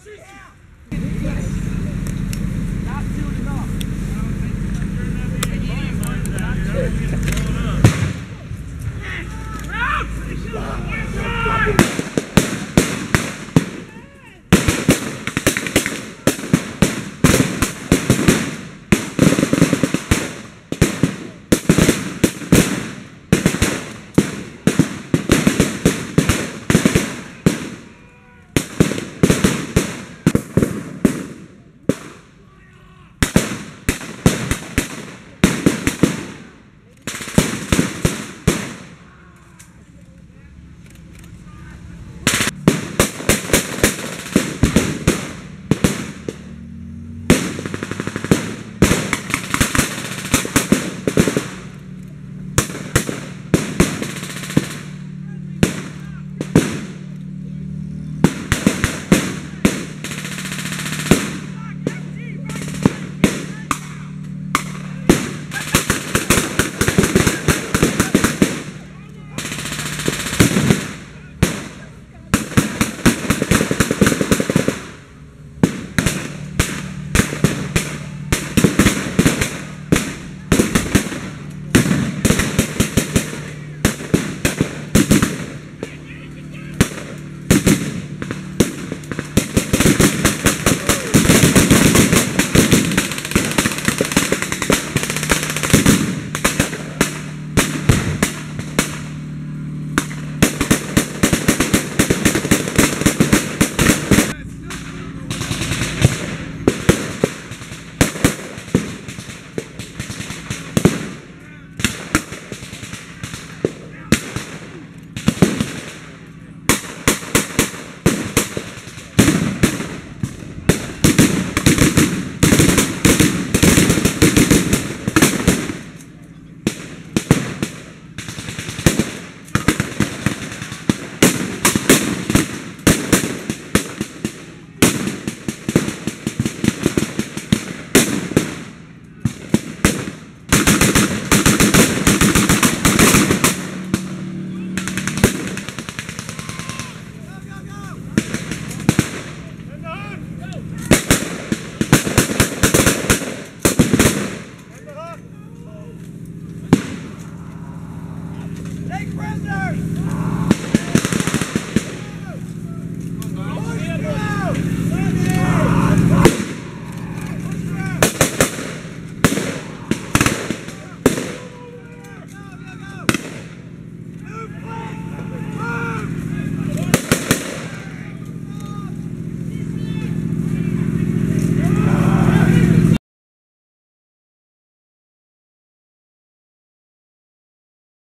Watch it! Yeah. Defenders!